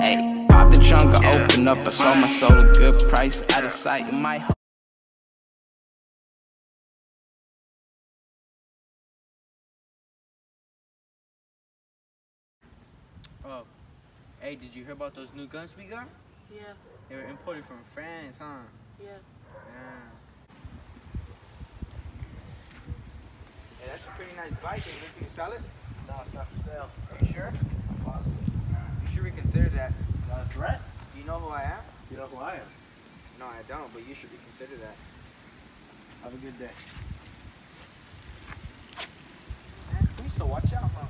Hey, pop the trunk, I open up, I sold my soul a good price, out of sight, my Oh, hey, did you hear about those new guns we got? Yeah, They were imported from France, huh? yeah. Yeah. Hey, that's a pretty nice bike. Are you looking to sell it? No, it's not for sale. Are you sure? Possible. You should reconsider that. Not a threat. Do you know who I am? You know who I am. No, I don't, but you should reconsider that. Have a good day. Man, please still watch out, huh?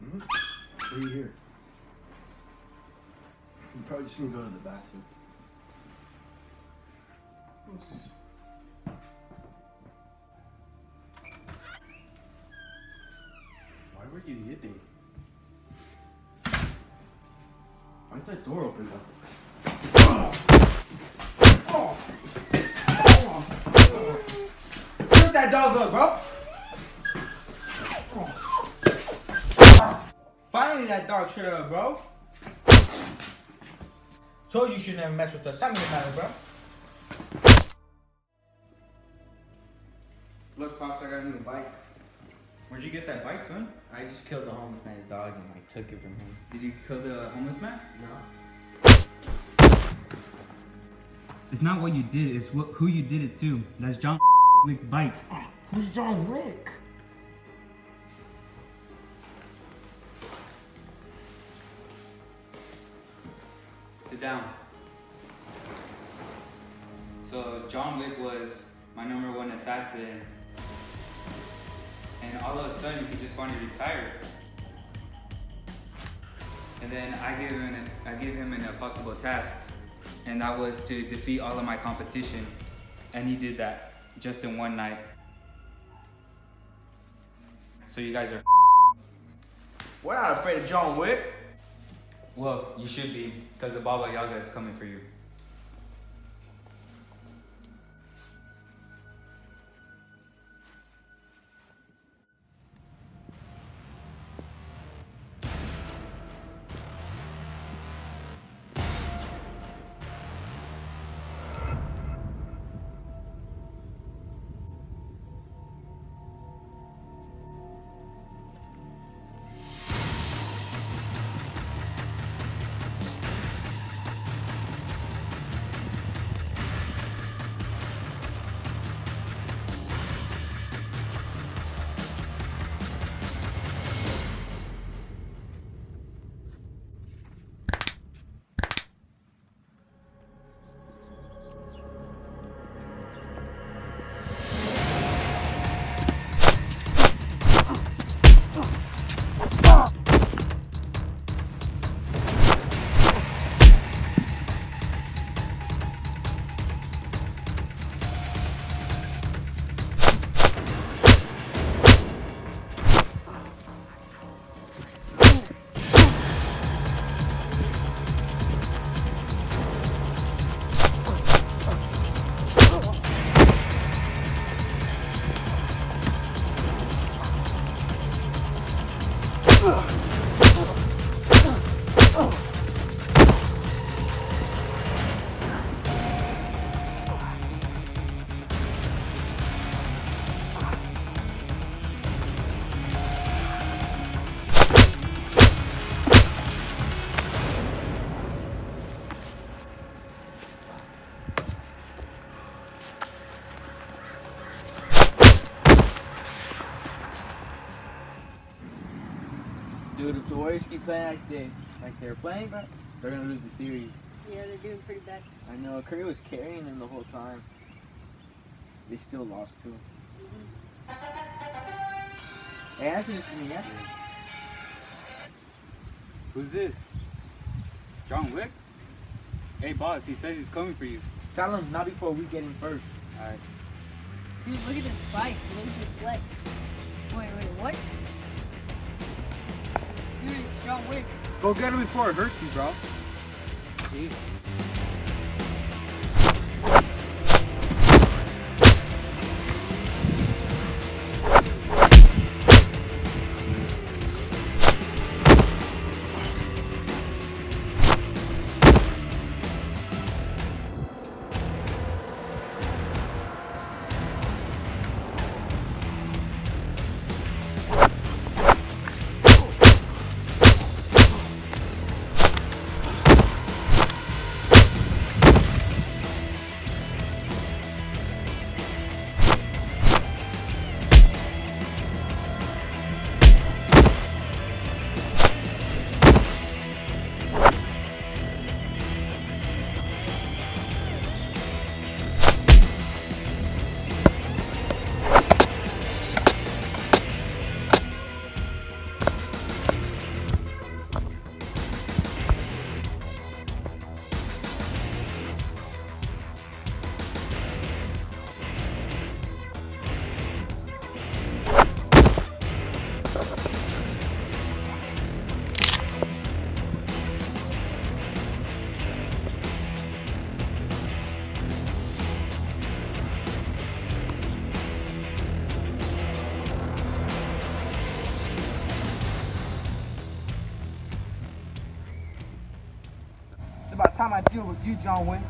Hmm? What are you here? You probably just need to go to the bathroom. What's Why were you eating? Why is that door open though? Where'd that dog go, bro? Finally, that dog shut up, bro. Told you you should never mess with us. Me the matter, bro. Look, Pops, I got a new bike. Where'd you get that bike, son? I just killed the homeless man's dog and I took it from him. Did you kill the homeless man? No. It's not what you did, it's what, who you did it to. That's John Wick's bike. Who's John Wick? Sit down. So John Wick was my number one assassin. And all of a sudden he just wanted to retire. And then I gave him an, I gave him an impossible task. And that was to defeat all of my competition. And he did that just in one night. So you guys are We're not afraid of John Wick. Well, you should be, because the Baba Yaga is coming for you. Dude, if the Warriors keep playing like they like they're playing, bro, they're gonna lose the series. Yeah, they're doing pretty bad. I know Curry was carrying them the whole time. They still lost too. Mm-hmm. Hey, answer this to me, yeah? Who's this? John Wick? Hey, boss, he says he's coming for you. Tell him not before we get in first. Alright. Dude, look at this bike. Major flex. Wait, wait, what? Dude, it's John Wick. Go get him before it hurts me, bro. It's about time I deal with you, John Wayne.